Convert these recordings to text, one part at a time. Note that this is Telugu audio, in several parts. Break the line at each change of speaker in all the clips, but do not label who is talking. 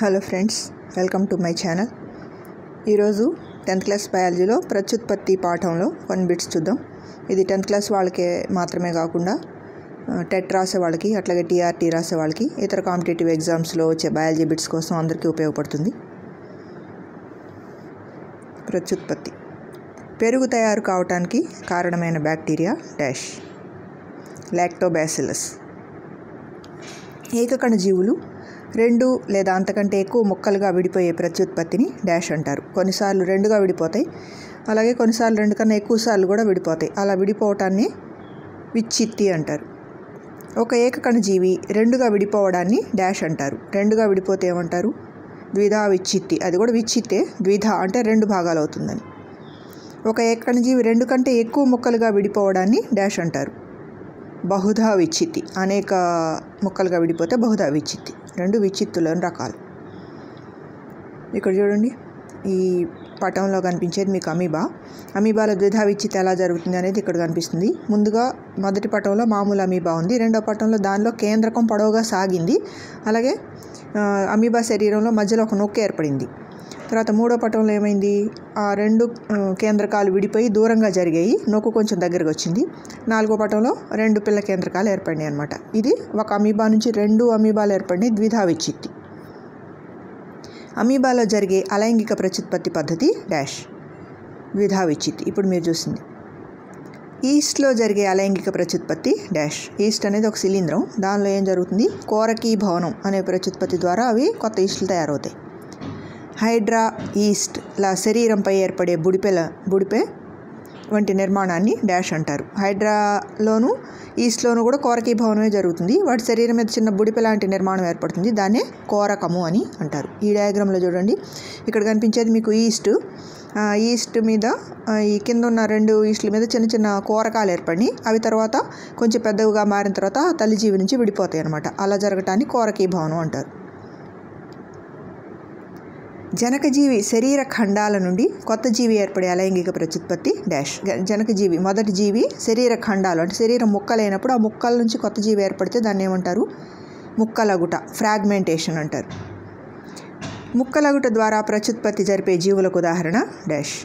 Hello friends welcome to my channel. ఈరోజు టెన్త్ క్లాస్ బయాలజీలో ప్రత్యుత్పత్తి పాఠంలో వన్ బిట్స్ చూద్దాం. ఇది టెన్త్ క్లాస్ వాళ్ళకే మాత్రమే కాకుండా టెట్ రాసే వాళ్ళకి అట్లాగే టీఆర్టీ రాసే వాళ్ళకి ఇతర కాంపిటేటివ్ ఎగ్జామ్స్లో వచ్చే బయాలజీ బిట్స్ కోసం అందరికీ ఉపయోగపడుతుంది. ప్రత్యుత్పత్తి. పెరుగు తయారు కావటానికి కారణమైన బ్యాక్టీరియా డాష్. లాక్టోబాసిలస్ ఏకకణ జీవులు రెండు లేదా అంతకంటే ఎక్కువ ముక్కలుగా విడిపోయే ప్రత్యుత్పత్తిని డాష్ అంటారు. కొన్నిసార్లు రెండుగా విడిపోతాయి. అలాగే కొన్నిసార్లు రెండు కన్నా ఎక్కువ సార్లు కూడా విడిపోతాయి. అలా విడిపోవటాన్ని విచ్చిత్తి అంటారు. ఒక ఏకకణ జీవి రెండుగా విడిపోవడాన్ని డాష్ అంటారు. రెండుగా విడిపోతే ఏమంటారు? ద్విధా విచ్చిత్తి. అది కూడా విచ్చిత్తే ద్విధ అంటే రెండు భాగాలు అవుతుందని. ఒక ఏకకణ జీవి రెండు కంటే ఎక్కువ ముక్కలుగా విడిపోవడాన్ని డాష్ అంటారు. బహుధా విచ్చిత్తి. అనేక ముక్కలుగా విడిపోతే బహుధా విచ్చిత్తి. రెండు విచిత్తులోని రకాలు. ఇక్కడ చూడండి. ఈ పటంలో కనిపించేది మీకు అమీబా. అమీబాల ద్విధా విచ్చిత్తి ఎలా జరుగుతుంది అనేది ఇక్కడ కనిపిస్తుంది. ముందుగా మొదటి పటంలో మామూలు అమీబా ఉంది. రెండో పటంలో దానిలో కేంద్రకం పొడవుగా సాగింది. అలాగే అమీబా శరీరంలో మధ్యలో ఒక నొక్క ఏర్పడింది. తర్వాత మూడో పటంలో ఏమైంది? ఆ రెండు కేంద్రకాలు విడిపోయి దూరంగా జరిగాయి. నొక్కు కొంచెం దగ్గరకు వచ్చింది. నాలుగో పటంలో రెండు పిల్ల కేంద్రకాలు ఏర్పడినాయి అనమాట ఇది ఒక అమీబా నుంచి రెండు అమీబాలు ఏర్పడినాయి. ద్విధా విచ్చిత్తి అమీబాలో జరిగే అలైంగిక ప్రత్యుత్పత్తి పద్ధతి డాష్. ద్విధా విచ్చిత్తి ఇప్పుడు మీరు చూసింది. ఈస్ట్లో జరిగే అలైంగిక ప్రత్యుత్పత్తి డాష్. ఈస్ట్ అనేది ఒక శిలీంద్రం. దానిలో ఏం జరుగుతుంది? కోరకీ భవనం అనే ప్రత్యుత్పత్తి ద్వారా అవి కొత్త ఈస్టులు తయారవుతాయి. హైడ్రా ఈస్ట్ లా శరీరంపై ఏర్పడే బుడిపెల బుడిపే వంటి నిర్మాణాన్ని డాష్ అంటారు. హైడ్రాలోను ఈస్ట్లోను కూడా కోరకీ భవనమే జరుగుతుంది. వాటి శరీరం మీద చిన్న బుడిపె లాంటి నిర్మాణం ఏర్పడుతుంది. దాన్నే కోరకము అని అంటారు. ఈ డయాగ్రామ్లో చూడండి. ఇక్కడ కనిపించేది మీకు ఈస్ట్. ఈస్ట్ మీద ఈ కింద ఉన్న రెండు ఈస్ట్ల మీద చిన్న చిన్న కోరకాలు ఏర్పడి అవి తర్వాత కొంచెం పెద్దవిగా మారిన తర్వాత తల్లిజీవి నుంచి విడిపోతాయి అనమాట అలా జరగటాన్ని కోరకీ భవనం అంటారు. జనకజీవి శరీర ఖండాల నుండి కొత్త జీవి ఏర్పడే అలైంగిక ప్రత్యుత్పత్తి డాష్. జనకజీవి మొదటి జీవి శరీర ఖండాలు అంటే శరీరం ముక్కలైనప్పుడు ఆ ముక్కల నుంచి కొత్త జీవి ఏర్పడితే దాన్ని ఏమంటారు? ముక్కలగుట ఫ్రాగ్మెంటేషన్ అంటారు. ముక్కలగుట ద్వారా ప్రత్యుత్పత్తి జరిపే జీవులకు ఉదాహరణ డాష్.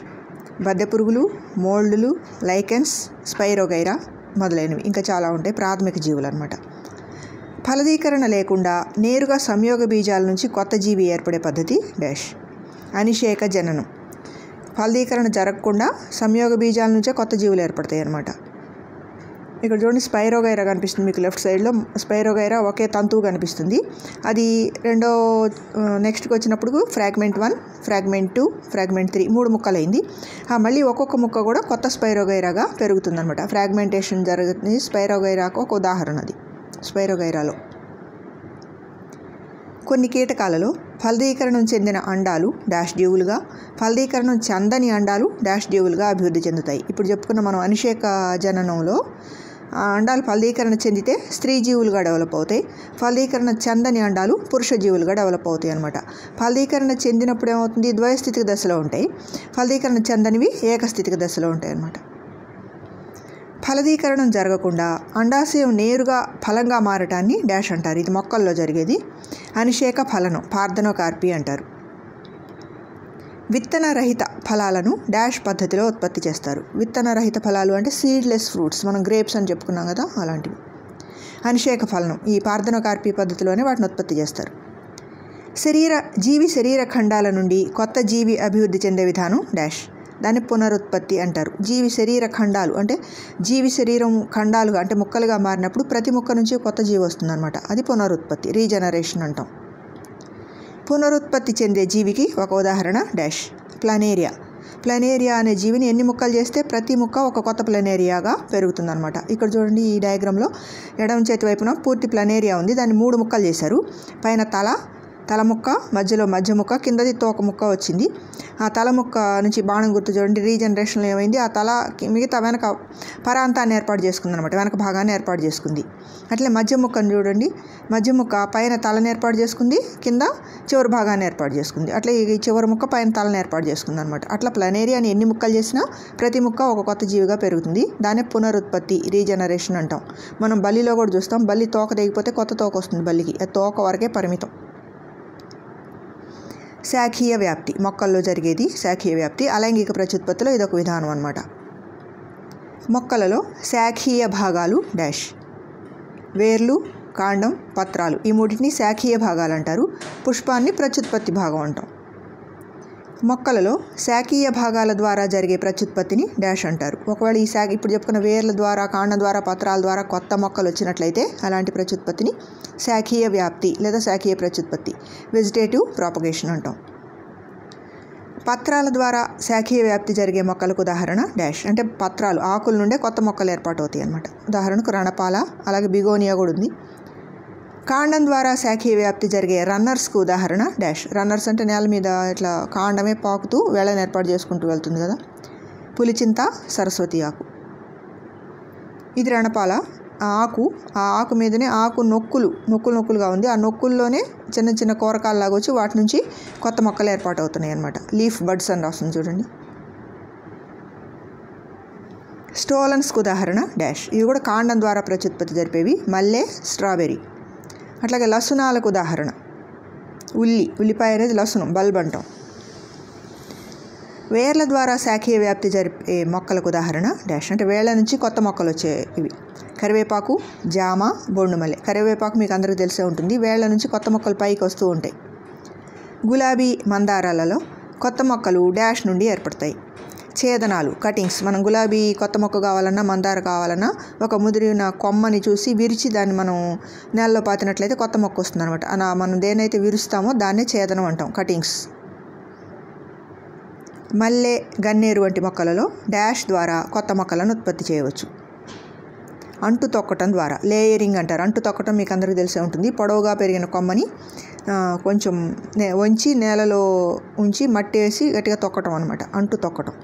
బద్దెపురుగులు మోల్డులు లైకెన్స్ స్పైరోగైరా మొదలైనవి. ఇంకా చాలా ఉంటాయి ప్రాథమిక జీవులు అనమాట ఫలదీకరణ లేకుండా నేరుగా సంయోగ బీజాల నుంచి కొత్త జీవి ఏర్పడే పద్ధతి డాష్. అనిషేక జననం ఫలదీకరణ జరగకుండా సంయోగ బీజాల నుంచే కొత్త జీవులు ఏర్పడతాయి అన్నమాట ఇక్కడ చూడండి స్పైరోగైరా కనిపిస్తుంది మీకు లెఫ్ట్ సైడ్లో. స్పైరోగైరా ఒకే తంతువు కనిపిస్తుంది. అది రెండో నెక్స్ట్కి వచ్చినప్పుడు fragment one fragment two fragment three మూడు ముక్కలైంది. మళ్ళీ ఒక్కొక్క ముక్క కూడా కొత్త స్పైరోగైరాగా పెరుగుతుందనమాట ఫ్రాగ్మెంటేషన్ జరుగుతుంది స్పైరోగైరాకు ఒక ఉదాహరణ అది. స్పైరోగైరాలో. కొన్ని కీటకాలలో ఫలదీకరణం చెందిన అండాలు డాష్ జీవులుగా ఫలదీకరణం చెందని అండాలు డాష్ జీవులుగా అభివృద్ధి చెందుతాయి. ఇప్పుడు చెప్పుకున్న మనం అనిషేక జననంలో అండాలు ఫలదీకరణ చెందితే స్త్రీ జీవులుగా డెవలప్ అవుతాయి. ఫలదీకరణ చెందని అండాలు పురుష జీవులుగా డెవలప్ అవుతాయి అనమాట ఫలదీకరణ చెందినప్పుడు ఏమవుతుంది? ద్వయస్థితిక దశలో ఉంటాయి. ఫలదీకరణ చెందనివి ఏకస్థితిక దశలో ఉంటాయి అన్నమాట. ఫలదీకరణం జరగకుండా అండాశయం నేరుగా ఫలంగా మారటాన్ని డాష్ అంటారు. ఇది మొక్కల్లో జరిగేది. అనిషేక ఫలనం పార్థనోకార్పి అంటారు. విత్తన రహిత ఫలాలను డాష్ పద్ధతిలో ఉత్పత్తి చేస్తారు. విత్తన రహిత ఫలాలు అంటే సీడ్లెస్ ఫ్రూట్స్. మనం గ్రేప్స్ అని చెప్పుకున్నాం కదా అలాంటివి. అనిషేక ఫలనం ఈ పార్థనోకార్పి పద్ధతిలోనే వాటిని ఉత్పత్తి చేస్తారు. శరీర జీవి శరీర ఖండాల నుండి కొత్త జీవి అభివృద్ధి చెందే విధానం డాష్. దాన్ని పునరుత్పత్తి అంటారు. జీవి శరీర ఖండాలు అంటే జీవి శరీరం ఖండాలుగా అంటే ముక్కలుగా మారినప్పుడు ప్రతి ముక్క నుంచి కొత్త జీవి వస్తుందన్నమాట. అది పునరుత్పత్తి రీజనరేషన్ అంటాం. పునరుత్పత్తి చెందే జీవికి ఒక ఉదాహరణ డాష్ ప్లనేరియా. ప్లనేరియా అనే జీవిని ఎన్ని ముక్కలు చేస్తే ప్రతి ముక్క ఒక కొత్త ప్లనేరియాగా పెరుగుతుందన్నమాట. ఇక్కడ చూడండి ఈ డయాగ్రామ్లో ఎడమ చేతి వైపున పూర్తి ప్లనేరియా ఉంది. దాన్ని మూడు ముక్కలు చేశారు. పైన తల తల ముక్క మధ్యలో మధ్య ముక్క కిందది తోక ముక్క వచ్చింది. ఆ తల ముక్క నుంచి బాణం గుర్తు చూడండి రీజనరేషన్లో ఏమైంది? ఆ తల మిగతా వెనక పరాంతాన్ని ఏర్పాటు చేసుకుంది అనమాట వెనక భాగాన్ని ఏర్పాటు చేసుకుంది. అట్లే మధ్య ముక్కను చూడండి మధ్య ముక్క పైన తలని ఏర్పాటు చేసుకుంది కింద చివరి భాగాన్ని ఏర్పాటు చేసుకుంది. అట్లా ఈ చివరి ముక్క పైన తలని ఏర్పాటు చేసుకుంది అనమాట అట్లా ప్లనేరియాని ఎన్ని ముక్కలు చేసినా ప్రతి ముక్క ఒక కొత్త జీవిగా పెరుగుతుంది. దాన్ని పునరుత్పత్తి రీజనరేషన్ అంటాం. మనం బల్లిలో కూడా చూస్తాం బల్లి తోక తెగిపోతే కొత్త తోక వస్తుంది బల్లికి తోక వరకే పరిమితం. శాఖీయ వ్యాప్తి మొక్కల్లో జరిగేది శాఖీయ వ్యాప్తి అలైంగిక ప్రత్యుత్పత్తిలో ఇదొక విధానం అనమాట మొక్కలలో శాఖీయ భాగాలు డాష్. వేర్లు కాండం పత్రాలు ఈ మూడింటిని శాఖీయ భాగాలు అంటారు. పుష్పాన్ని ప్రత్యుత్పత్తి భాగం అంటాం. మొక్కలలో శాఖీయ భాగాల ద్వారా జరిగే ప్రత్యుత్పత్తిని డాష్ అంటారు. ఒకవేళ ఈ శాఖ ఇప్పుడు చెప్పుకున్న వేర్ల ద్వారా కాండం ద్వారా పత్రాల ద్వారా కొత్త మొక్కలు వచ్చినట్లయితే అలాంటి ప్రత్యుత్పత్తిని శాఖీయ వ్యాప్తి లేదా శాఖీయ ప్రత్యుత్పత్తి వెజిటేటివ్ ప్రాపగేషన్ అంటాం. పత్రాల ద్వారా శాఖీయ వ్యాప్తి జరిగే మొక్కలకు ఉదాహరణ డాష్. అంటే పత్రాలు ఆకుల నుండే కొత్త మొక్కలు ఏర్పాటు అవుతాయి అన్నమాట ఉదాహరణకు రణపాల అలాగే బిగోనియా కూడా ఉంది. కాండం ద్వారా శాఖీయ వ్యాప్తి జరిగే రన్నర్స్కు ఉదాహరణ డాష్. రన్నర్స్ అంటే నేల మీద ఇట్లా కాండమే పాకుతూ వేళను ఏర్పాటు చేసుకుంటూ వెళ్తుంది కదా? పులిచింత సరస్వతి ఆకు. ఇది రణపాల. ఆ ఆకు ఆ ఆకు మీదనే ఆకు నొక్కులు నొక్కులు నొక్కులుగా ఉంది. ఆ నొక్కుల్లోనే చిన్న చిన్న కూరకాయలాగా వచ్చి వాటి నుంచి కొత్త మొక్కలు ఏర్పాటు అవుతున్నాయి అన్నమాట. లీఫ్ బడ్స్ అని రాస్తుంది చూడండి. స్టోలన్స్కు ఉదాహరణ డాష్. ఇవి కూడా కాండం ద్వారా ప్రత్యుత్పత్తి జరిపేవి. మల్లె స్ట్రాబెర్రీ. అట్లాగే లసునాలకు ఉదాహరణ. ఉల్లి ఉల్లిపాయ అనేది లసునం బల్బ్ అంటాం. వేర్ల ద్వారా శాఖీయ వ్యాప్తి జరిపే మొక్కలకు ఉదాహరణ డాష్ అంటే వేళ్ళ నుంచి కొత్త మొక్కలు వచ్చే ఇవి కరివేపాకు జామ బొండుమల్లె. కరివేపాకు మీకు అందరికీ తెలిసే ఉంటుంది. వేళ్ళ నుంచి కొత్త మొక్కలు పైకి వస్తూ ఉంటాయి. గులాబీ మందారాలలో కొత్త మొక్కలు డాష్ నుండి ఏర్పడతాయి. ఛేదనాలు కటింగ్స్. మనం గులాబీ కొత్త మొక్క కావాలన్నా మందార కావాలన్నా ఒక ముదిరిన కొమ్మని చూసి విరిచి దాన్ని మనం నేలలో పాతినట్లయితే కొత్త మొక్క వస్తుంది అనమాట అలా మనం దేనైతే విరుస్తామో దాన్నే ఛేదనం అంటాం కటింగ్స్. మల్లె గన్నేరు వంటి మొక్కలలో డాష్ ద్వారా కొత్త మొక్కలను ఉత్పత్తి చేయవచ్చు. అంటు తొక్కటం ద్వారా లేయరింగ్ అంటారు. అంటు తొక్కటం మీకు అందరికీ తెలిసే ఉంటుంది. పొడవుగా పెరిగిన కొమ్మని కొంచెం నే వంచి నేలలో ఉంచి మట్టి వేసి గట్టిగా తొక్కటం అనమాట అంటు తొక్కటం.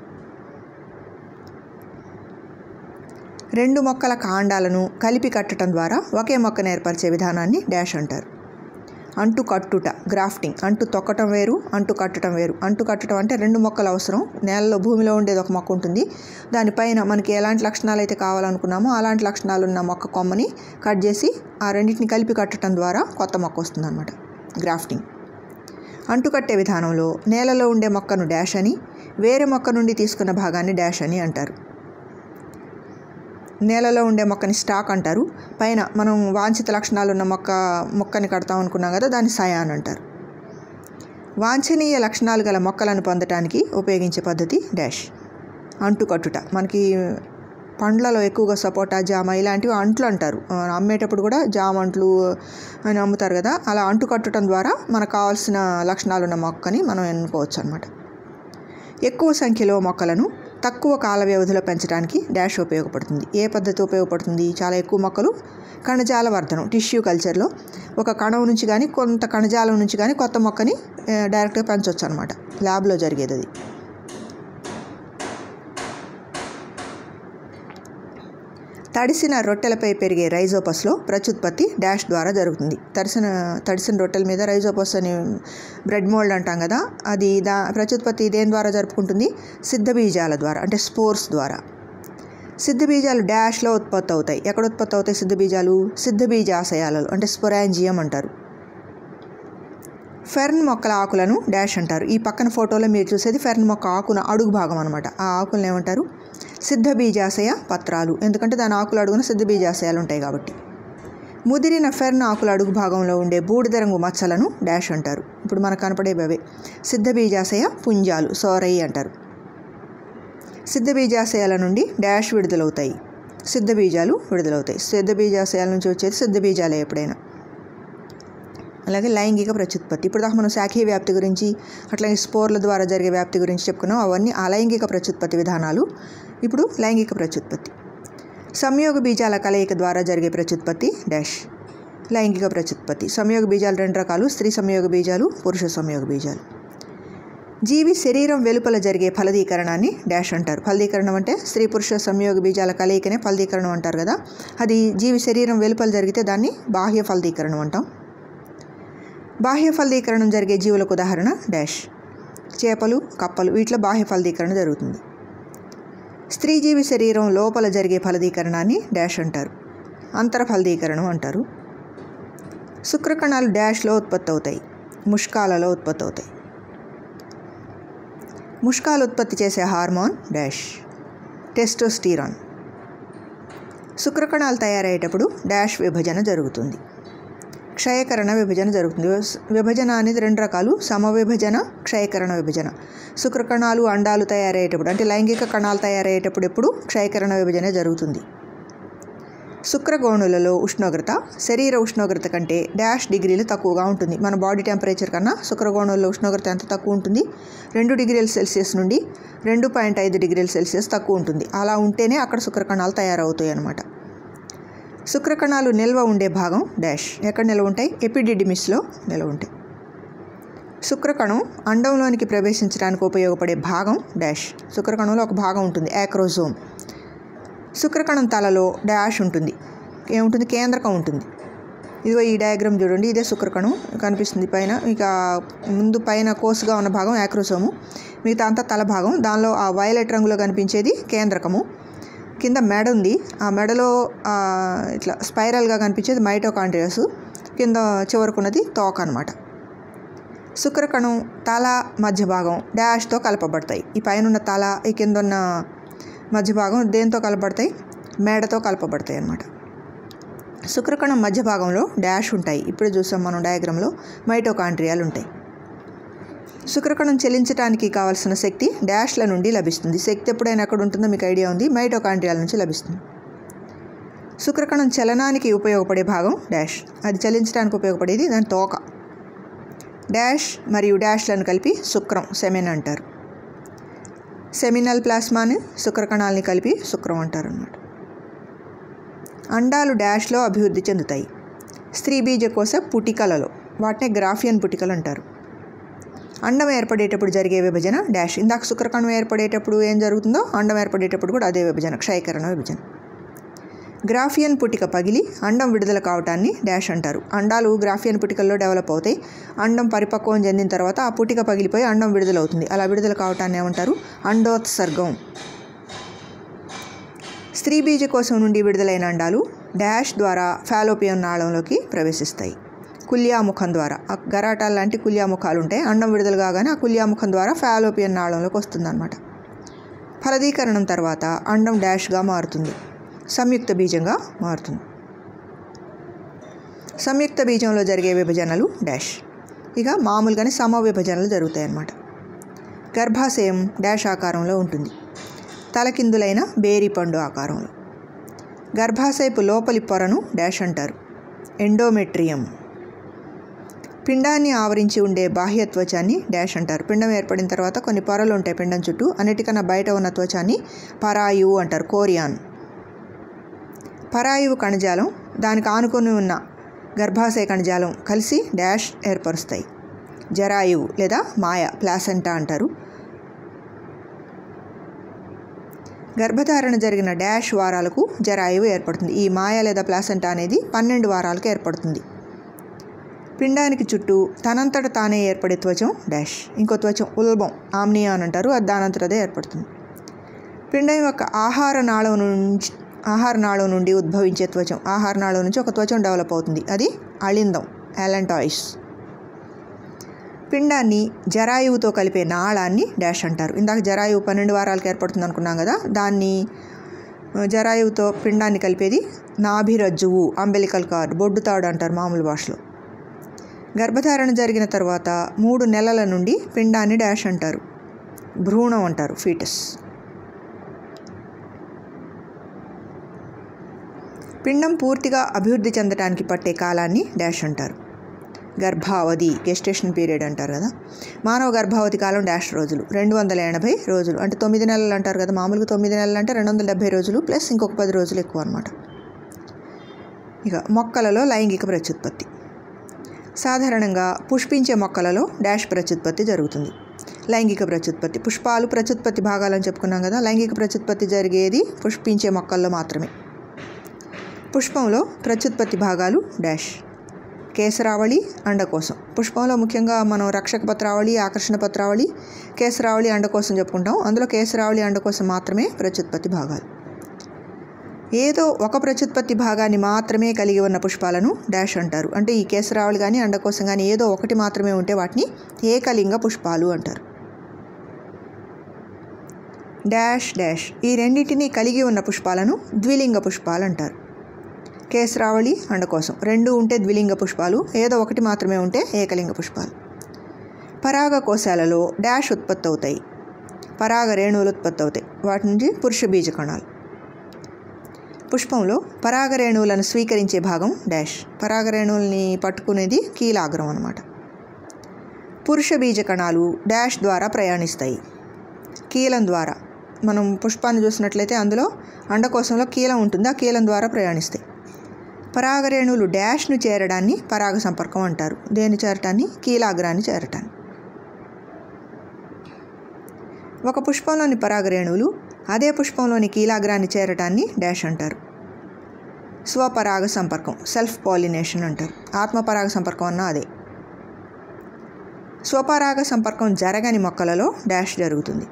రెండు మొక్కల కాండాలను కలిపి కట్టడం ద్వారా ఒకే మొక్కను ఏర్పరిచే విధానాన్ని డాష్ అంటారు. అంటు కట్టుట గ్రాఫ్టింగ్. అంటు తొక్కటం వేరు అంటు కట్టడం వేరు. అంటు కట్టడం అంటే రెండు మొక్కలు అవసరం. నేలలో భూమిలో ఉండేది ఒక మొక్క ఉంటుంది. దానిపైన మనకి ఎలాంటి లక్షణాలు అయితే కావాలనుకున్నామో అలాంటి లక్షణాలు ఉన్న మొక్క కొమ్మని కట్ చేసి ఆ రెండింటిని కలిపి కట్టడం ద్వారా కొత్త మొక్క వస్తుందన్నమాట. గ్రాఫ్టింగ్. అంటు కట్టే విధానంలో నేలలో ఉండే మొక్కను డాష్ అని వేరే మొక్క నుండి తీసుకున్న భాగాన్ని డాష్ అని అంటారు. నేలలో ఉండే మొక్కని స్టాక్ అంటారు. పైన మనం వాంఛిత లక్షణాలు ఉన్న మొక్క మొక్కని కడతాం అనుకున్నాం కదా దాన్ని సయాన్ అంటారు. వాంఛనీయ లక్షణాలు గల మొక్కలను పొందటానికి ఉపయోగించే పద్ధతి డాష్. అంటుకట్టుట. మనకి పండ్లలో ఎక్కువగా సపోటా జామ ఇలాంటివి అంట్లు అంటారు. అమ్మేటప్పుడు కూడా జామ అంట్లు అని అమ్ముతారు కదా అలా అంటు కట్టడం ద్వారా మనకు కావాల్సిన లక్షణాలు ఉన్న మొక్కని మనం ఎన్నుకోవచ్చు అనమాట ఎక్కువ సంఖ్యలో మొక్కలను తక్కువ కాల వ్యవధిలో పెంచడానికి డాష్ ఉపయోగపడుతుంది. ఏ పద్ధతి ఉపయోగపడుతుంది? చాలా ఎక్కువ మొక్కలు కణజాల వర్ధనం టిష్యూ కల్చర్లో ఒక కణం నుంచి కానీ కొంత కణజాలం నుంచి కానీ కొత్త మొక్కని డైరెక్ట్గా పెంచవచ్చు అనమాట ల్యాబ్లో జరిగేది అది. తడిసిన రొట్టెలపై పెరిగే రైజోపస్లో ప్రత్యుత్పత్తి డాష్ ద్వారా జరుగుతుంది. తడిసిన తడిసిన రొట్టెల మీద రైజోపస్ అని బ్రెడ్ మోల్డ్ అంటాం కదా అది దా ప్రత్యుత్పత్తి దేని ద్వారా జరుపుకుంటుంది? సిద్ధ బీజాల ద్వారా అంటే స్పోర్స్ ద్వారా. సిద్ధ బీజాలు డాష్లో ఉత్పత్తి అవుతాయి. ఎక్కడ ఉత్పత్తి అవుతాయి సిద్ధ బీజాలు సిద్ధ బీజాశయాలలో అంటే స్పొరాంజియం అంటారు. ఫెర్న్ మొక్కల ఆకులను డాష్ అంటారు. ఈ పక్కన ఫోటోలో మీరు చూసేది ఫెర్న్ మొక్క ఆకున అడుగు భాగం అనమాట ఆ ఆకులను ఏమంటారు? సిద్ధ బీజాశయ పత్రాలు. ఎందుకంటే దాని ఆకులు అడుగున సిద్ధ బీజాశయాలు ఉంటాయి కాబట్టి. ముదిరిన ఫెర్న్ ఆకుల అడుగు భాగంలో ఉండే బూడిద రంగు మచ్చలను డాష్ అంటారు. ఇప్పుడు మనకు కనపడేవి అవే సిద్ధ బీజాశయ పుంజాలు సోరయి అంటారు. సిద్ధ బీజాశయాల నుండి డాష్ విడుదలవుతాయి. సిద్ధ బీజాలు విడుదలవుతాయి. సిద్ధ బీజాశయాల నుంచి వచ్చేది సిద్ధ బీజాలే ఎప్పుడైనా. అలాగే లైంగిక ప్రత్యుత్పత్తి. ఇప్పుడు దాకా మనం శాఖీయ వ్యాప్తి గురించి అట్లాగే స్పోర్ల ద్వారా జరిగే వ్యాప్తి గురించి చెప్పుకున్నాం. అవన్నీ అలైంగిక ప్రత్యుత్పత్తి విధానాలు. ఇప్పుడు లైంగిక ప్రత్యుత్పత్తి. సంయోగ బీజాల కలయిక ద్వారా జరిగే ప్రత్యుత్పత్తి డాష్. లైంగిక ప్రత్యుత్పత్తి. సంయోగ బీజాలు రెండు రకాలు స్త్రీ సంయోగ బీజాలు పురుష సంయోగ బీజాలు. జీవి శరీరం వెలుపల జరిగే ఫలదీకరణాన్ని డాష్ అంటారు. ఫలదీకరణం అంటే స్త్రీ పురుష సంయోగ బీజాల కలయికనే ఫలదీకరణం అంటారు కదా. అది జీవి శరీరం వెలుపల జరిగితే దాన్ని బాహ్య ఫలదీకరణం అంటాం. బాహ్య ఫలదీకరణం జరిగే జీవులకు ఉదాహరణ డాష్. చేపలు కప్పలు వీటిలో బాహ్య ఫలదీకరణ జరుగుతుంది. స్త్రీజీవి శరీరం లోపల జరిగే ఫలదీకరణాన్ని డాష్ అంటారు. అంతర ఫలదీకరణం అంటారు. శుక్రకణాలు డాష్లో ఉత్పత్తి అవుతాయి ముష్కాలలో ఉత్పత్తి అవుతాయి ముష్కాలు ఉత్పత్తి చేసే హార్మోన్ డాష్. టెస్టోస్టీరాన్. శుక్రకణాలు తయారయ్యేటప్పుడు డాష్ విభజన జరుగుతుంది. క్షయకరణ విభజన జరుగుతుంది. విభజన అనేది రెండు రకాలు. సమవిభజన క్షయకరణ విభజన. శుక్రకణాలు అండాలు తయారయ్యేటప్పుడు అంటే లైంగిక కణాలు తయారయ్యేటప్పుడు ఎప్పుడు క్షయకరణ విభజన జరుగుతుంది. శుక్రగోణులలో ఉష్ణోగ్రత శరీర ఉష్ణోగ్రత కంటే డాష్ డిగ్రీలు తక్కువగా ఉంటుంది. మన బాడీ టెంపరేచర్ కన్నా శుక్రగోణులలో ఉష్ణోగ్రత ఎంత తక్కువ ఉంటుంది? రెండు డిగ్రీల సెల్సియస్ నుండి రెండు పాయింట్ ఐదు డిగ్రీల సెల్సియస్ తక్కువ ఉంటుంది. అలా ఉంటేనే అక్కడ శుక్రకణాలు తయారవుతాయి అన్నమాట శుక్రకణాలు నిల్వ ఉండే భాగం డాష్. ఎక్కడ నిల్వ ఉంటాయి? ఎపిడిడిమిస్లో నిల్వ ఉంటాయి. శుక్రకణం అండంలోనికి ప్రవేశించడానికి ఉపయోగపడే భాగం డాష్. శుక్రకణంలో ఒక భాగం ఉంటుంది యాక్రోజోమ్. శుక్రకణం తలలో డాష్ ఉంటుంది. ఏముంటుంది? కేంద్రకం ఉంటుంది. ఇదిగో ఈ డయాగ్రామ్ చూడండి ఇదే శుక్రకణం కనిపిస్తుంది పైన. ఇక ముందు పైన కోసుగా ఉన్న భాగం యాక్రోసోము మిగతా అంతా తల భాగం. దానిలో ఆ వైలెట్ రంగులో కనిపించేది కేంద్రకము. కింద మెడ ఉంది. ఆ మెడలో ఇట్లా స్పైరల్గా కనిపించేది మైటోకాండ్రియాస్ కింద చివరకున్నది తోక అనమాట శుక్రకణం తల మధ్య భాగం డాష్తో కలపబడతాయి. ఈ పైన ఉన్న తల ఈ కింద ఉన్న మధ్య భాగం దేంతో కలపబడతాయి? మేడతో కలపబడతాయి అన్నమాట. శుక్రకణం మధ్య భాగంలో డాష్ ఉంటాయి. ఇప్పుడు చూసాం మనం డయాగ్రామ్లో మైటోకాండ్రియాలు ఉంటాయి. శుక్రకణం చెల్లించడానికి కావాల్సిన శక్తి డాష్ల నుండి లభిస్తుంది. శక్తి ఎప్పుడైనా ఎక్కడ ఉంటుందో మీకు ఐడియా ఉంది. మైటోకాండ్రియాల నుంచి లభిస్తుంది. శుక్రకణం చలనానికి ఉపయోగపడే భాగం డాష్. అది చలించడానికి ఉపయోగపడేది దాని తోక. డాష్ మరియు డాష్లను కలిపి శుక్రం సెమెన్ అంటారు. సెమినల్ ప్లాస్మాని శుక్రకణాలని కలిపి శుక్రం అంటారు అన్నమాట అండాలు డాష్లో అభివృద్ధి చెందుతాయి. స్త్రీ బీజకోశ పుటికలలో వాటినే గ్రాఫియన్ పుటికలు అంటారు. అండం ఏర్పడేటప్పుడు జరిగే విభజన డాష్. ఇందాక శుక్రకణం ఏర్పడేటప్పుడు ఏం జరుగుతుందో అండం ఏర్పడేటప్పుడు కూడా అదే విభజన క్షయకరణ విభజన. గ్రాఫియన్ పుటిక పగిలి అండం విడుదల కావటాన్ని డాష్ అంటారు. అండాలు గ్రాఫియన్ పుటికల్లో డెవలప్ అవుతాయి. అండం పరిపక్వం చెందిన తర్వాత ఆ పుటిక పగిలిపోయి అండం విడుదలవుతుంది. అలా విడుదల కావటాన్ని ఏమంటారు? అండోత్సర్గం. స్త్రీ బీజ కోసం నుండి విడుదలైన అండాలు డాష్ ద్వారా ఫాలోపియన్ నాళంలోకి ప్రవేశిస్తాయి. కుల్యాముఖం ద్వారా. ఆ గరాటాలు లాంటి కుల్యాముఖాలు ఉంటాయి అండం విడుదల కాగానే ఆ కుల్యాముఖం ద్వారా ఫాలోపియన్ నాళంలోకి వస్తుందన్నమాట. ఫలదీకరణం తర్వాత అండం డాష్గా మారుతుంది. సంయుక్త బీజంగా మారుతుంది. సంయుక్త బీజంలో జరిగే విభజనలు డాష్. ఇక మామూలుగానే సమ విభజనలు జరుగుతాయి అన్నమాట గర్భాశయం డాష్ ఆకారంలో ఉంటుంది. తలకిందులైన బేరి పండు ఆకారంలో. గర్భాశయపు లోపలి పొరను డాష్ అంటారు. ఎండోమెట్రియం. పిండాన్ని ఆవరించి ఉండే బాహ్య త్వచాన్ని డాష్ అంటారు. పిండం ఏర్పడిన తర్వాత కొన్ని పొరలు ఉంటాయి పిండం చుట్టూ. అన్నిటికన్నా బయట ఉన్న త్వచాన్ని పరాయువు అంటారు కోరియాన్. పరాయువు కణజాలం దానికి ఆనుకొని ఉన్న గర్భాశయ కణజాలం కలిసి డాష్ ఏర్పరుస్తాయి. జరాయువు లేదా మాయ ప్లాసెంటా అంటారు. గర్భధారణ జరిగిన డాష్ వారాలకు జరాయువు ఏర్పడుతుంది. ఈ మాయ లేదా ప్లాసెంటా అనేది పన్నెండు వారాలకు ఏర్పడుతుంది. పిండానికి చుట్టూ తనంతట తానే ఏర్పడే త్వచం డాష్. ఇంకో త్వచం ఉల్బం ఆమ్నియా అని అంటారు. అది దానంతటదే ఏర్పడుతుంది. పిండం యొక్క ఆహార నాళం నుంచి ఆహార నాళం నుండి ఉద్భవించే త్వచం. ఆహార నాళం నుంచి ఒక త్వచం డెవలప్ అవుతుంది. అది అళిందం అలంటాయిస్. పిండాన్ని జరాయువుతో కలిపే నాళాన్ని డాష్ అంటారు. ఇందాక జరాయువు పన్నెండు వారాలకు ఏర్పడుతుంది అనుకున్నాం కదా దాన్ని జరాయువుతో పిండాన్ని కలిపేది నాభిరజ్జువు అంబెలికల్ కార్డ్ బొడ్డు తాడు అంటారు మామూలు భాషలో. గర్భధారణ జరిగిన తర్వాత మూడు నెలల నుండి పిండాన్ని డాష్ అంటారు. భ్రూణం అంటారు ఫీటస్. పిండం పూర్తిగా అభివృద్ధి చెందడానికి పట్టే కాలాన్ని డాష్ అంటారు. గర్భావధి గెస్టేషన్ పీరియడ్ అంటారు కదా. మానవ గర్భావధి కాలం డాష్ రోజులు రెండు వందల ఎనభై రోజులు. అంటే తొమ్మిది నెలలు అంటారు కదా మామూలుగా తొమ్మిది నెలలు అంటే రెండు వందల డెబ్బై రోజులు ప్లస్ ఇంకొక పది రోజులు ఎక్కువ అనమాట ఇక మొక్కలలో లైంగిక ప్రత్యుత్పత్తి. సాధారణంగా పుష్పించే మొక్కలలో డాష్ ప్రత్యుత్పత్తి జరుగుతుంది. లైంగిక ప్రత్యుత్పత్తి పుష్పాలు ప్రత్యుత్పత్తి భాగాలని చెప్పుకున్నాం కదా లైంగిక ప్రత్యుత్పత్తి జరిగేది పుష్పించే మొక్కల్లో మాత్రమే. పుష్పంలో ప్రత్యుత్పత్తి భాగాలు డాష్. కేసరావళి అండకోసం పుష్పంలో ముఖ్యంగా మనం రక్షక పత్రావళి ఆకర్షణ పత్రావళి కేసరావళి అండకోసం చెప్పుకుంటాం. అందులో కేసరావళి అండకోసం మాత్రమే ప్రత్యుత్పత్తి భాగాలు. ఏదో ఒక ప్రత్యుత్పత్తి భాగాన్ని మాత్రమే కలిగి ఉన్న పుష్పాలను డాష్ అంటారు. అంటే ఈ కేసరావులు కానీ అండకోశం కానీ ఏదో ఒకటి మాత్రమే ఉంటే వాటిని ఏకలింగ పుష్పాలు అంటారు. Dash dash. ఈ రెండింటిని కలిగి ఉన్న పుష్పాలను ద్విలింగ పుష్పాలు అంటారు. కేసరావళి అండకోశం. రెండు ఉంటే ద్విలింగ పుష్పాలు ఏదో ఒకటి మాత్రమే ఉంటే ఏకలింగ పుష్పాలు. పరాగ కోశాలలో డాష్ ఉత్పత్తి అవుతాయి పరాగ రేణువులు ఉత్పత్తి అవుతాయి వాటి నుంచి పురుష బీజ కణాలు. పుష్పంలో పరాగరేణువులను స్వీకరించే భాగం డాష్. పరాగరేణువుల్ని పట్టుకునేది కీలాగ్రం అనమాట పురుష బీజ కణాలు డాష్ ద్వారా ప్రయాణిస్తాయి. కీలం ద్వారా. మనం పుష్పాన్ని చూసినట్లయితే అందులో అండకోశంలో కీలం ఉంటుంది. ఆ కీలం ద్వారా ప్రయాణిస్తాయి. పరాగరేణువులు డాష్ను చేరడాన్ని పరాగ సంపర్కం అంటారు. దేని చేరటాన్ని? కీలాగ్రాన్ని చేరటాన్ని. ఒక పుష్పంలోని పరాగరేణువులు అదే పుష్పంలోని కీలాగ్రాన్ని చేరటాన్ని డాష్ అంటారు. స్వపరాగ సంపర్కం సెల్ఫ్ పాలినేషన్ అంటారు. ఆత్మపరాగ సంపర్కం అన్న అదే. స్వపరాగ సంపర్కం జరగని మొక్కలలో డాష్ జరుగుతుంది.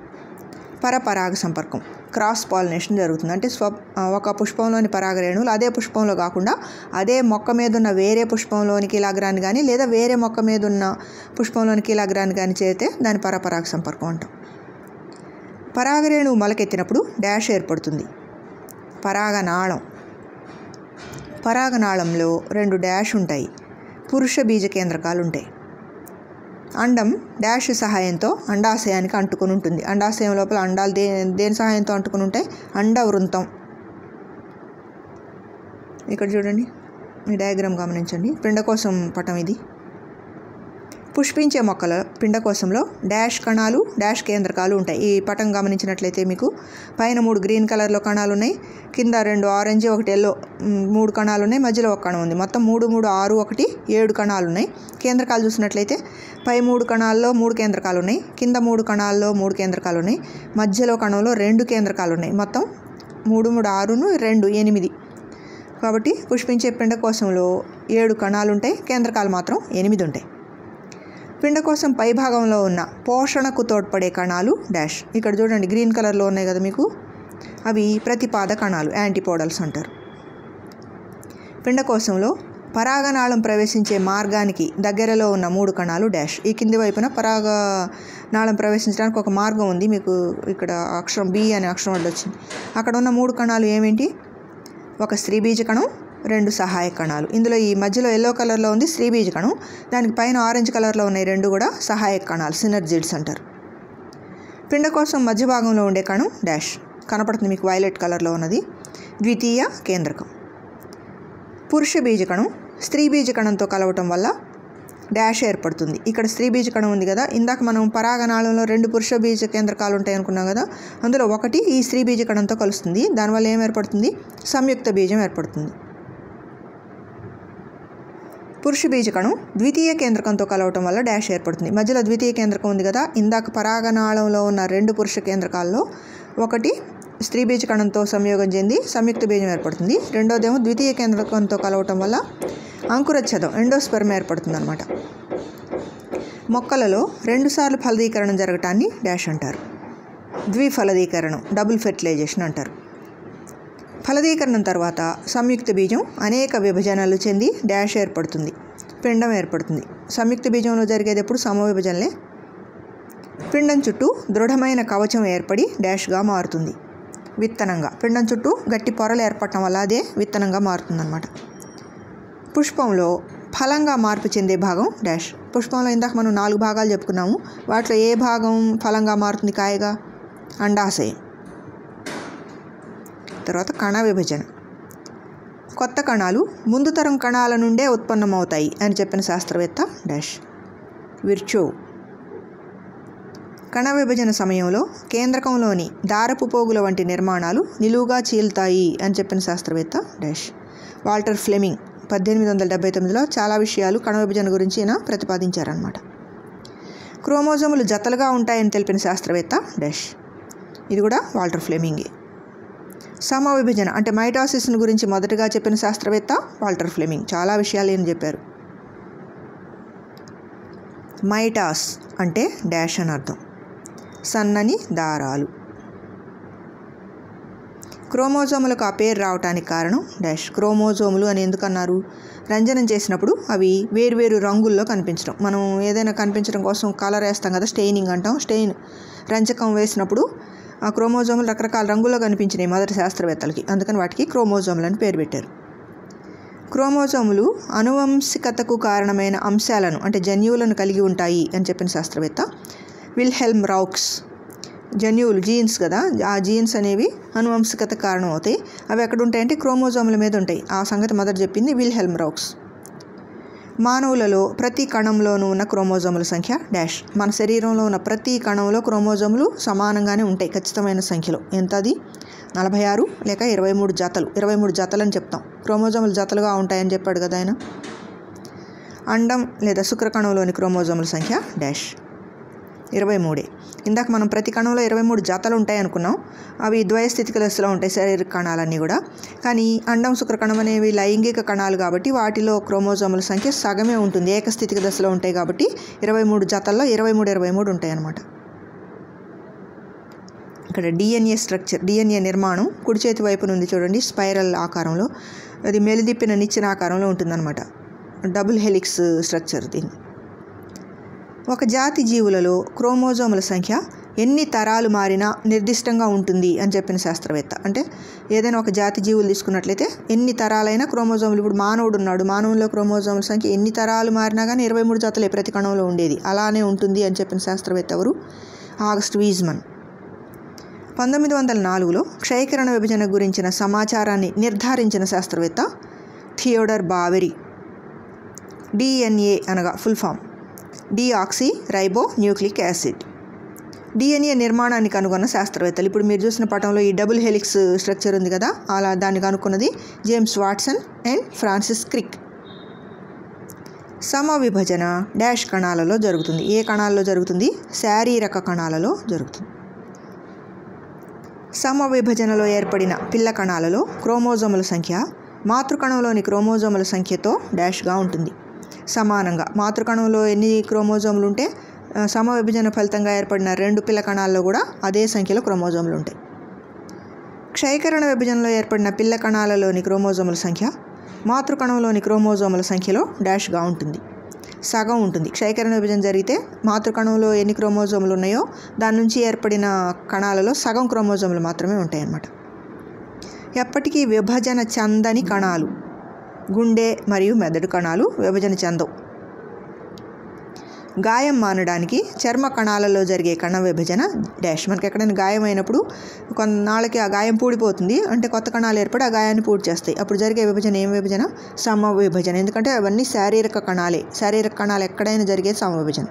పరపరాగ సంపర్కం క్రాస్ పాలినేషన్ జరుగుతుంది. అంటే స్వ ఒక పుష్పంలోని పరాగ రేణువులు అదే పుష్పంలో కాకుండా అదే మొక్క మీద ఉన్న వేరే పుష్పంలోని కీలాగ్రాన్ని కానీ లేదా వేరే మొక్క మీద ఉన్న పుష్పంలోని కీలాగ్రాన్ని కానీ చేరితే దాని పరపరాగ సంపర్కం అంటాం. పరాగరేణువు మొలకెత్తినప్పుడు డాష్ ఏర్పడుతుంది. పరాగనాళం పరాగనాళంలో రెండు డాష్ ఉంటాయి. పురుష బీజ కేంద్రకాలు ఉంటాయి అండం డాష్ సహాయంతో అండాశయానికి అంటుకుని ఉంటుంది. అండాశయం లోపల అండాలు దే దేని సహాయంతో అంటుకుని ఉంటాయి? అండవృంతం ఇక్కడ చూడండి. మీ డయాగ్రామ్ గమనించండి. పిండకోశం పటం ఇది. పుష్పించే మొక్కల పిండకోశంలో డాష్ కణాలు డాష్ కేంద్రకాలు ఉంటాయి. ఈ పటం గమనించినట్లయితే మీకు పైన మూడు గ్రీన్ కలర్లో కణాలు ఉన్నాయి కింద రెండు ఆరెంజ్ ఒకటి ఎల్లో మూడు కణాలు ఉన్నాయి మధ్యలో ఒక కణం ఉంది. మొత్తం మూడు మూడు ఆరు ఒకటి ఏడు కణాలు ఉన్నాయి కేంద్రకాలు చూసినట్లయితే పై మూడు కణాల్లో మూడు కేంద్రకాలు ఉన్నాయి కింద మూడు కణాల్లో మూడు కేంద్రకాలు ఉన్నాయి మధ్యలో కణంలో రెండు కేంద్రకాలు ఉన్నాయి మొత్తం మూడు మూడు ఆరును రెండు ఎనిమిది. కాబట్టి పుష్పించే పిండకోశంలో ఏడు కణాలు ఉంటాయి కేంద్రకాలు మాత్రం ఎనిమిది ఉంటాయి. పిండకోశం పై భాగంలో ఉన్న పోషణకు తోడ్పడే కణాలు డాష్. ఇక్కడ చూడండి గ్రీన్ కలర్లో ఉన్నాయి కదా మీకు? అవి ప్రతిపాద కణాలు యాంటీపోడల్స్ అంటారు. పిండకోశంలో పరాగనాళం ప్రవేశించే మార్గానికి దగ్గరలో ఉన్న మూడు కణాలు డాష్. ఈ కింది వైపున పరాగ నాళం ప్రవేశించడానికి ఒక మార్గం ఉంది. మీకు ఇక్కడ అక్షరం బి అనే అక్షరం వచ్చింది అక్కడ ఉన్న మూడు కణాలు ఏమేంటి? ఒక స్త్రీ బీజ కణం రెండు సహాయ కణాలు. ఇందులో ఈ మధ్యలో ఎల్లో కలర్లో ఉంది స్త్రీ కణం. దానికి పైన ఆరెంజ్ కలర్లో ఉన్నాయి రెండు కూడా సహాయక కణాలు సినర్జిడ్స్ అంటారు. పిండకోశం మధ్య భాగంలో ఉండే కణం డాష్. కనపడుతుంది మీకు వైలెట్ కలర్లో ఉన్నది. ద్వితీయ కేంద్రకం. పురుష బీజకణం స్త్రీ బీజకణంతో కలవటం వల్ల డాష్ ఏర్పడుతుంది. ఇక్కడ స్త్రీ బీజకణం ఉంది కదా ఇందాక మనం పరాగనాళంలో రెండు పురుష బీజ కేంద్రకాలు ఉంటాయి అనుకున్నాం కదా అందులో ఒకటి ఈ స్త్రీ బీజకణంతో కలుస్తుంది. దానివల్ల ఏం ఏర్పడుతుంది? సంయుక్త బీజం ఏర్పడుతుంది. పురుష బీజకణం ద్వితీయ కేంద్రకంతో కలవటం వల్ల డాష్ ఏర్పడుతుంది. మధ్యలో ద్వితీయ కేంద్రకం ఉంది కదా ఇందాక పరాగనాళంలో ఉన్న రెండు పురుష కేంద్రకాల్లో ఒకటి స్త్రీ బీజకణంతో సంయోగం చెంది సంయుక్త బీజం ఏర్పడుతుంది. రెండోదేమో ద్వితీయ కేంద్రకంతో కలవటం వల్ల అంకురచ్ఛదం ఎండోస్పెర్మ్ ఏర్పడుతుంది అనమాట మొక్కలలో రెండుసార్లు ఫలదీకరణం జరగటాన్ని డాష్ అంటారు. ద్విఫలదీకరణం డబుల్ ఫెర్టిలైజేషన్ అంటారు. ఫలదీకరణం తర్వాత సంయుక్త బీజం అనేక విభజనలు చెంది డాష్ ఏర్పడుతుంది పిండం ఏర్పడుతుంది. సంయుక్త బీజంలో జరిగేది ఎప్పుడు? సమవిభజనలే. పిండం చుట్టూ దృఢమైన కవచం ఏర్పడి డాష్గా మారుతుంది. విత్తనంగా. పిండం చుట్టూ గట్టి పొరలు ఏర్పడటం వల్ల అదే విత్తనంగా మారుతుందన్నమాట. పుష్పంలో ఫలంగా మార్పు చెందే భాగం డాష్. పుష్పంలో ఇందాక మనం నాలుగు భాగాలు చెప్పుకున్నాము. వాటిలో ఏ భాగం ఫలంగా మారుతుంది? కాయగా? అండాశయం. తర్వాత కణ విభజన. కొత్త కణాలు ముందు తరం కణాల నుండే ఉత్పన్నమవుతాయి అని చెప్పిన శాస్త్రవేత్త డాష్ విర్చో. కణ విభజన సమయంలో కేంద్రకంలోని దారపు పోగుల వంటి నిర్మాణాలు నిలువుగా చీలుతాయి అని చెప్పిన శాస్త్రవేత్త డాష్ వాల్టర్ ఫ్లెమింగ్ పద్దెనిమిది వందల డెబ్బై తొమ్మిదిలో చాలా విషయాలు కణ విభజన గురించి ఈయన ప్రతిపాదించారనమాట క్రోమోజోములు జతలుగా ఉంటాయని తెలిపిన శాస్త్రవేత్త డాష్. ఇది కూడా వాల్టర్ ఫ్లెమింగే. సమ విభజన అంటే మైటాసిస్ను గురించి మొదటగా చెప్పిన శాస్త్రవేత్త వాల్టర్ ఫ్లెమింగ్. చాలా విషయాలు ఏం చెప్పారు. మైటాస్ అంటే డాష్ అని అర్థం. సన్నని దారాలు. క్రోమోజోములకు ఆ పేరు రావటానికి కారణం డాష్. క్రోమోజోములు అని ఎందుకన్నారు? రంజనం చేసినప్పుడు అవి వేరువేరు రంగుల్లో కనిపించడం. మనం ఏదైనా కనిపించడం కోసం కలర్ వేస్తాం కదా స్టెయినింగ్ అంటాం. స్టెయిన్ రంజకం వేసినప్పుడు ఆ క్రోమోజోములు రకరకాల రంగుల్లో కనిపించినాయి మొదటి శాస్త్రవేత్తలకి. అందుకని వాటికి క్రోమోజోములని పేరు పెట్టారు. క్రోమోజోములు అనువంశికతకు కారణమైన అంశాలను అంటే జన్యువులను కలిగి ఉంటాయి అని చెప్పిన శాస్త్రవేత్త విల్హెల్మ్ రౌక్స్. జన్యువులు జీన్స్ కదా ఆ జీన్స్ అనేవి అనువంశికత కారణం అవుతాయి అవి ఎక్కడ ఉంటాయంటే క్రోమోజోముల మీద ఉంటాయి. ఆ సంగతి మొదట చెప్పింది విల్హెల్మ్ రౌక్స్. మానవులలో ప్రతి కణంలోనూ ఉన్న క్రోమోజోముల సంఖ్య డాష్. మన శరీరంలో ఉన్న ప్రతి కణంలో క్రోమోజోములు సమానంగానే ఉంటాయి ఖచ్చితమైన సంఖ్యలో. ఎంత అది? నలభై ఆరు లేక ఇరవై మూడు జతలు. ఇరవై మూడు జతలు అని చెప్తాం. క్రోమోజోములు జతలుగా ఉంటాయని చెప్పాడు కదా ఆయన. అండం లేదా శుక్రకణంలోని క్రోమోజోముల సంఖ్య డాష్. ఇరవై మూడే. ఇందాక మనం ప్రతి కణంలో ఇరవై మూడు జాతలు ఉంటాయి అనుకున్నాం. అవి ద్వయస్థితిక దశలో ఉంటాయి శారీరక కణాలన్నీ కూడా. కానీ అండం శుక్రకణం అనేవి లైంగిక కణాలు కాబట్టి వాటిలో క్రోమోజోముల సంఖ్య సగమే ఉంటుంది. ఏకస్థితిక దశలో ఉంటాయి కాబట్టి ఇరవై మూడు జాతల్లో ఇరవై మూడు ఇరవై మూడు ఉంటాయి అన్నమాట. ఇక్కడ డిఎన్ఏ స్ట్రక్చర్ డిఎన్ఏ నిర్మాణం కుడి చేతి వైపున ఉంది చూడండి స్పైరల్ ఆకారంలో. అది మెలిదిప్పిన నిచ్చెన ఆకారంలో ఉంటుందన్నమాట. డబుల్ హెలిక్స్ స్ట్రక్చర్ దీన్ని. ఒక జాతి జీవులలో క్రోమోజోముల సంఖ్య ఎన్ని తరాలు మారినా నిర్దిష్టంగా ఉంటుంది అని చెప్పిన శాస్త్రవేత్త. అంటే ఏదైనా ఒక జాతి జీవులు తీసుకున్నట్లయితే ఎన్ని తరాలైనా క్రోమోజోములు ఇప్పుడు మానవుడు ఉన్నాడు మానవుల్లో క్రోమోజోముల సంఖ్య ఎన్ని తరాలు మారినా కానీ ఇరవై మూడు జాతులే ప్రతి కణంలో ఉండేది? అలానే ఉంటుంది అని చెప్పిన శాస్త్రవేత్త ఎవరు? August Weismann. పంతొమ్మిది వందల నాలుగులో క్షయకరణ విభజన గురించిన సమాచారాన్ని నిర్ధారించిన శాస్త్రవేత్త థియోడర్ బావెరీ. డిఎన్ఏ అనగా full form. Deoxyribonucleic acid. DNA నిర్మాణాన్ని కనుగొన్న శాస్త్రవేత్తలు ఇప్పుడు మీరు చూసిన పటంలో ఈ డబుల్ హెలిక్స్ స్ట్రక్చర్ ఉంది కదా అలా దాన్ని కనుక్కున్నది James Watson and Francis Crick. సమ విభజన డాష్ కణాలలో జరుగుతుంది. ఏ కణాలలో జరుగుతుంది? శారీరక కణాలలో జరుగుతుంది. సమ విభజనలో ఏర్పడిన పిల్ల కణాలలో క్రోమోజోముల సంఖ్య మాతృకణంలోని క్రోమోజోముల సంఖ్యతో డాష్గా ఉంటుంది. సమానంగా. మాతృకణంలో ఎన్ని క్రోమోజోములు ఉంటే సమ విభజన ఫలితంగా ఏర్పడిన రెండు పిల్ల కణాల్లో కూడా అదే సంఖ్యలో క్రోమోజోములు ఉంటాయి క్షయకరణ విభజనలో ఏర్పడిన పిల్ల కణాలలోని క్రోమోజోముల సంఖ్య మాతృకణంలోని క్రోమోజోముల సంఖ్యలో డాష్గా ఉంటుంది. సగం ఉంటుంది. క్షయకరణ విభజన జరిగితే మాతృకణంలో ఎన్ని క్రోమోజోములు ఉన్నాయో దాని నుంచి ఏర్పడిన కణాలలో సగం క్రోమోజోములు మాత్రమే ఉంటాయన్నమాట. ఎప్పటికీ విభజన చెందని కణాలు. గుండె మరియు మెదడు కణాలు విభజన చెందవు. గాయం మానడానికి చర్మ కణాలలో జరిగే కణ విభజన డాష్. మనకి ఎక్కడైనా గాయం అయినప్పుడు కొన్నాళ్ళకి ఆ గాయం పూడిపోతుంది. అంటే కొత్త కణాలు ఏర్పడి ఆ గాయాన్ని పూడి చేస్తాయి. అప్పుడు జరిగే విభజన ఏం విభజన? సమ విభజన. ఎందుకంటే అవన్నీ శారీరక కణాలే. శారీరక కణాలు ఎక్కడైనా జరిగే సమ విభజన.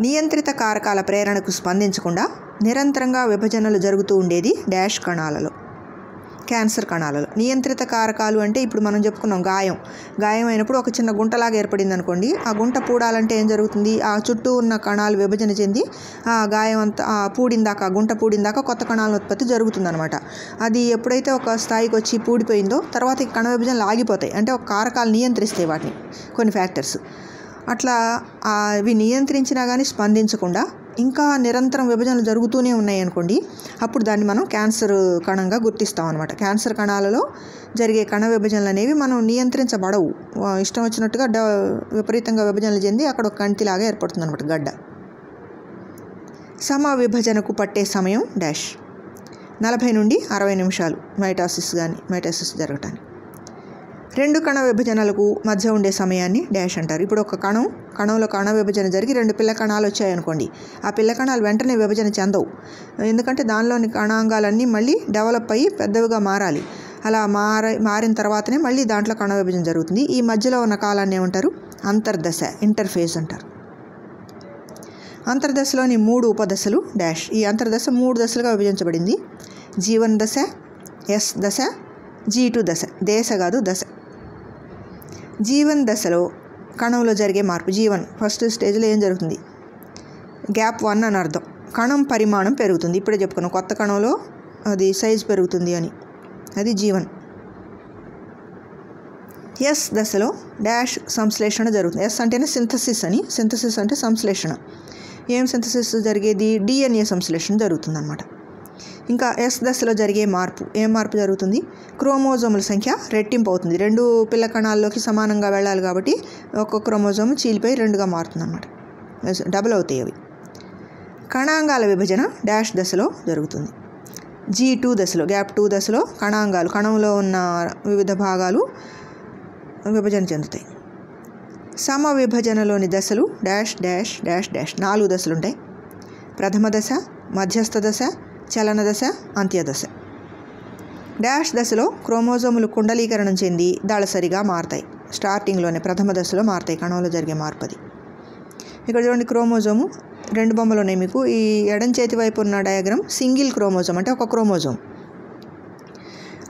నియంత్రిత కారకాల ప్రేరణకు స్పందించకుండా నిరంతరంగా విభజనలు జరుగుతూ ఉండేది డాష్ కణాలలో. క్యాన్సర్ కణాలలో. నియంత్రిత కారకాలు అంటే ఇప్పుడు మనం చెప్పుకున్నాం గాయం. గాయం అయినప్పుడు ఒక చిన్న గుంటలాగా ఏర్పడింది అనుకోండి ఆ గుంట పూడాలంటే ఏం జరుగుతుంది? ఆ చుట్టూ ఉన్న కణాలు విభజన చెంది ఆ గాయం అంతా పూడిందాక గుంట పూడిందాక కొత్త కణాల ఉత్పత్తి జరుగుతుందనమాట అది ఎప్పుడైతే ఒక స్థాయికి వచ్చి పూడిపోయిందో తర్వాత ఈ కణ విభజనలు ఆగిపోతాయి. అంటే ఒక కారకాలు నియంత్రిస్తాయి వాటిని కొన్ని ఫ్యాక్టర్స్. అట్లా అవి నియంత్రించినా కానీ స్పందించకుండా ఇంకా నిరంతరం విభజనలు జరుగుతూనే ఉన్నాయి అనుకోండి అప్పుడు దాన్ని మనం క్యాన్సర్ కణంగా గుర్తిస్తాం అనమాట క్యాన్సర్ కణాలలో జరిగే కణ విభజనలు అనేవి మనం నియంత్రించబడవు. ఇష్టం వచ్చినట్టుగా డ విపరీతంగా విభజనలు చెంది అక్కడ ఒక కంటిలాగా ఏర్పడుతుంది అనమాట గడ్డ. సమ విభజనకు పట్టే సమయం డాష్. నలభై నుండి అరవై నిమిషాలు మైటాసిస్ కానీ మైటాసిస్ జరగటానికి. రెండు కణ విభజనలకు మధ్య ఉండే సమయాన్ని డాష్ అంటారు. ఇప్పుడు ఒక కణం కణంలో కణ విభజన జరిగి రెండు పిల్ల కణాలు వచ్చాయనుకోండి. ఆ పిల్ల కణాలు వెంటనే విభజన చెందవు. ఎందుకంటే దానిలోని కణాంగాలన్నీ మళ్ళీ డెవలప్ అయ్యి పెద్దవిగా మారాలి. అలా మార మారిన తర్వాతనే మళ్ళీ దాంట్లో కణ విభజన జరుగుతుంది. ఈ మధ్యలో ఉన్న కాలాన్ని ఏమంటారు? అంతర్దశ ఇంటర్ఫేస్ అంటారు. అంతర్దశలోని మూడు ఉపదశలు డాష్. ఈ అంతర్దశ మూడు దశలుగా విభజించబడింది. జీవన్ దశ ఎస్ దశ జీ టూ దశ. దేశ కాదు దశ. జీవన్ దశలో కణంలో జరిగే మార్పు. జీవన్ ఫస్ట్ స్టేజ్లో ఏం జరుగుతుంది? గ్యాప్ వన్ అని అర్థం. కణం పరిమాణం పెరుగుతుంది. ఇప్పుడే చెప్పుకున్నాం. కొత్త కణంలో అది సైజ్ పెరుగుతుంది అని. అది జీవన్. ఎస్ దశలో డాష్ సంశ్లేషణ జరుగుతుంది. ఎస్ అంటేనే సింథసిస్ అని. సింథసిస్ అంటే సంశ్లేషణ. ఏం సింథసిస్ జరిగేది? డిఎన్ఏ సంశ్లేషణ జరుగుతుంది అనమాట ఇంకా ఎస్ దశలో జరిగే మార్పు. ఏం మార్పు జరుగుతుంది? క్రోమోజోముల సంఖ్య రెట్టింపు అవుతుంది. రెండు పిల్ల కణాల్లోకి సమానంగా వెళ్ళాలి కాబట్టి ఒక్కొక్క క్రోమోజోమ్ చీలిపోయి రెండుగా మారుతుంది అన్నమాట డబుల్ అవుతాయి అవి. కణాంగాల విభజన డాష్ దశలో జరుగుతుంది. జీ టూ దశలో గ్యాప్ టూ దశలో కణాంగాలు కణంలో ఉన్న వివిధ భాగాలు విభజన చెందుతాయి. సమ విభజనలోని దశలు డాష్ డాష్ డాష్ డాష్ నాలుగు దశలు ఉంటాయి ప్రథమ దశ మధ్యస్థ దశ చలన దశ అంత్యదశ. డాష్ దశలో క్రోమోజోములు కుండలీకరణం చెంది దళసరిగా మారతాయి. స్టార్టింగ్లోనే ప్రథమ దశలో మారతాయి. కణంలో జరిగే మార్పు అది ఇక్కడ చూడండి క్రోమోజోము. రెండు బొమ్మలు ఉన్నాయి మీకు. ఈ ఎడం చేతి వైపు ఉన్న డయాగ్రామ్ సింగిల్ క్రోమోజోమ్ అంటే ఒక క్రోమోజోమ్.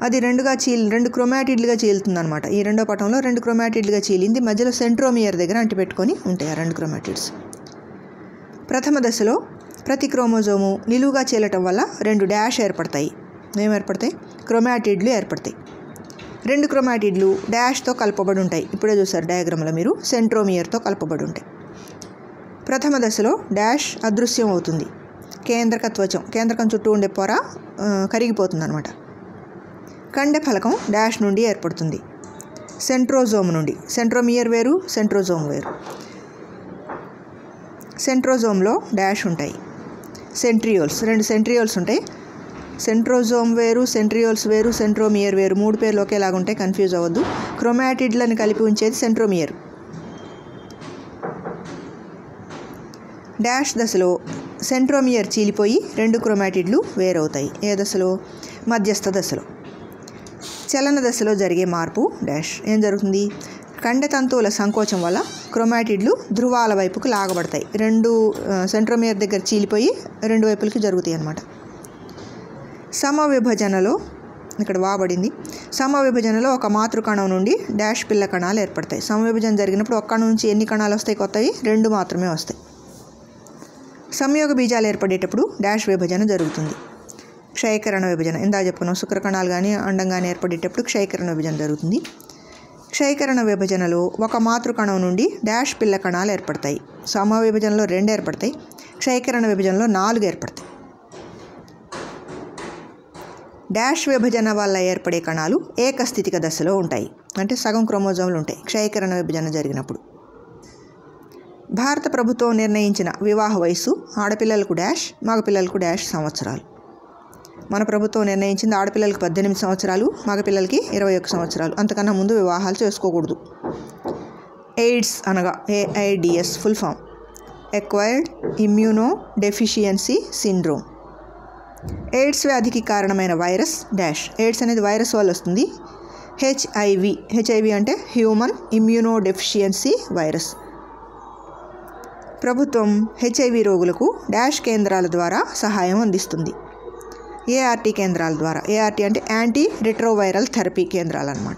అది రెండుగా చీల్ రెండు క్రోమాటిడ్లుగా చీలుతుంది అనమాట ఈ రెండో పటంలో రెండు క్రోమాటిడ్లుగా చీలింది. మధ్యలో సెంట్రోమియర్ దగ్గర అంటిపెట్టుకొని ఉంటాయి ఆ రెండు క్రోమాటిడ్స్. ప్రథమ దశలో ప్రతి క్రోమోజోము నిలువుగా చీలటం వల్ల రెండు డాష్ ఏర్పడతాయి. ఏం ఏర్పడతాయి? క్రోమాటిడ్లు ఏర్పడతాయి. రెండు క్రోమాటిడ్లు డాష్తో కలపబడి ఉంటాయి. ఇప్పుడే చూసారు డయాగ్రామ్లో మీరు. సెంట్రోమియర్తో కలపబడి ఉంటాయి. ప్రథమ దశలో డాష్ అదృశ్యం అవుతుంది. కేంద్రక త్వచం కేంద్రకం చుట్టూ ఉండే పొర కరిగిపోతుంది అనమాట కండె ఫలకం డాష్ నుండి ఏర్పడుతుంది. సెంట్రోజోమ్ నుండి. సెంట్రోమియర్ వేరు సెంట్రోజోమ్ వేరు. సెంట్రోజోమ్లో డాష్ ఉంటాయి. సెంట్రియోల్స్. రెండు సెంట్రియోల్స్ ఉంటాయి. సెంట్రోజోమ్ వేరు సెంట్రియోల్స్ వేరు సెంట్రోమియర్ వేరు. మూడు పేర్లు ఒకేలాగా ఉంటాయి కన్ఫ్యూజ్ అవ్వద్దు. క్రోమాటిడ్లను కలిపి ఉంచేది సెంట్రోమియర్. డాష్ దశలో సెంట్రోమియర్ చీలిపోయి రెండు క్రోమాటిడ్లు వేరవుతాయి. ఏ దశలో? మధ్యస్థ దశలో. చలన దశలో జరిగే మార్పు డాష్. ఏం జరుగుతుంది? కండతంతువుల సంకోచం వల్ల క్రోమాటిడ్లు ధృవాల వైపుకు లాగబడతాయి. రెండు సెంట్రోమియర్ దగ్గర చీలిపోయి రెండు వైపులకి జరుగుతాయి అన్నమాట. సమ విభజనలో ఇక్కడ వాబడింది సమ విభజనలో ఒక మాతృకణం నుండి డాష్ పిల్ల కణాలు ఏర్పడతాయి. సమ విభజన జరిగినప్పుడు ఒక్క కణం నుంచి ఎన్ని కణాలు వస్తాయి కొత్తవి? రెండు మాత్రమే వస్తాయి. సంయోగ బీజాలు ఏర్పడేటప్పుడు డాష్ విభజన జరుగుతుంది. క్షయకరణ విభజన. ఇందా చెప్పుకున్నాం శుక్రకణాలు కానీ అండం కానీ ఏర్పడేటప్పుడు క్షయకరణ విభజన జరుగుతుంది. క్షయకరణ విభజనలో ఒక మాతృకణం నుండి డాష్ పిల్ల కణాలు ఏర్పడతాయి. సమ విభజనలో రెండు ఏర్పడతాయి. క్షయకరణ విభజనలో నాలుగు ఏర్పడతాయి. డాష్ విభజన వల్ల ఏర్పడే కణాలు ఏకస్థితిక దశలో ఉంటాయి. అంటే సగం క్రోమోజోములు ఉంటాయి. క్షయకరణ విభజన జరిగినప్పుడు. భారత ప్రభుత్వం నిర్ణయించిన వివాహ వయస్సు ఆడపిల్లలకు డాష్ మగపిల్లలకు డాష్ సంవత్సరాలు. మన ప్రభుత్వం నిర్ణయించింది ఆడపిల్లలకి పద్దెనిమిది సంవత్సరాలు మగపిల్లలకి ఇరవై ఒక్క సంవత్సరాలు. అంతకన్నా ముందు వివాహాలు చేసుకోకూడదు. ఎయిడ్స్ అనగా A I D S full form acquired immunodeficiency syndrome AIDS వ్యాధికి కారణమైన వైరస్ డాష్. ఎయిడ్స్ అనేది వైరస్ వల్ల వస్తుంది. హెచ్ఐవి హెచ్ఐవి అంటే హ్యూమన్ ఇమ్యూనో డెఫిషియన్సీ వైరస్. ప్రభుత్వం హెచ్ఐవి రోగులకు డాష్ కేంద్రాల ద్వారా సహాయం అందిస్తుంది. ఏఆర్టీ కేంద్రాల ద్వారా. ఏఆర్టీ అంటే యాంటీ రిట్రోవైరల్ థెరపీ కేంద్రాలు అనమాట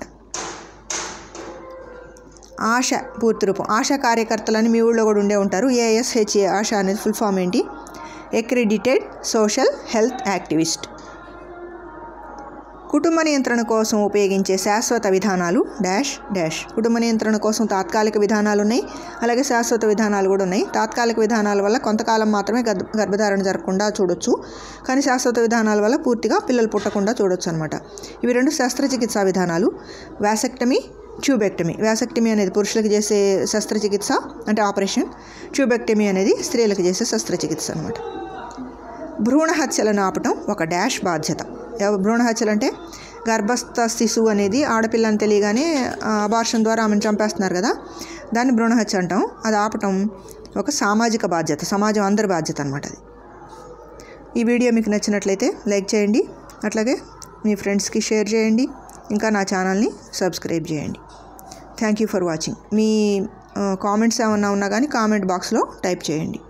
ఆశ పూర్తి రూపం. ఆశా కార్యకర్తలని మీ ఊళ్ళో కూడా ఉండే ఉంటారు. ఏఎస్హెచ్ఏ ఆశ అనేది ఫుల్ ఫామ్ ఏంటి? ఎక్రెడిటెడ్ సోషల్ హెల్త్ యాక్టివిస్ట్ కుటుంబ నియంత్రణ కోసం ఉపయోగించే శాశ్వత విధానాలు డాష్ డాష్. కుటుంబ నియంత్రణ కోసం తాత్కాలిక విధానాలు ఉన్నాయి. అలాగే శాశ్వత విధానాలు కూడా ఉన్నాయి. తాత్కాలిక విధానాల వల్ల కొంతకాలం మాత్రమే గర్భ గర్భధారణ జరగకుండా చూడొచ్చు. కానీ శాశ్వత విధానాల వల్ల పూర్తిగా పిల్లలు పుట్టకుండా చూడొచ్చు అనమాట ఇవి రెండు శస్త్రచికిత్సా విధానాలు. Vasectomy tubectomy. వ్యాసెక్టమీ అనేది పురుషులకు చేసే శస్త్రచికిత్స అంటే ఆపరేషన్. ట్యూబెక్టమీ అనేది స్త్రీలకు చేసే శస్త్రచికిత్స అనమాట భ్రూణ హత్యలను ఆపటం ఒక డాష్ బాధ్యత. భ్రూణ హత్యలు అంటే గర్భస్థ శిశువు అనేది ఆడపిల్లని తెలియగానే అబార్షన్ ద్వారా ఆమెను చంపేస్తున్నారు కదా దాన్ని భ్రూణ హత్య అంటాం. అది ఆపటం ఒక సామాజిక బాధ్యత సమాజం అందరి బాధ్యత అనమాట అది. ఈ వీడియో మీకు నచ్చినట్లయితే లైక్ చేయండి అట్లాగే మీ ఫ్రెండ్స్కి షేర్ చేయండి ఇంకా నా ఛానల్ని సబ్స్క్రైబ్ చేయండి. Thank you for watching. Me comments ఏమన్నా ఉన్నా కానీ కామెంట్ బాక్స్లో టైప్ చేయండి.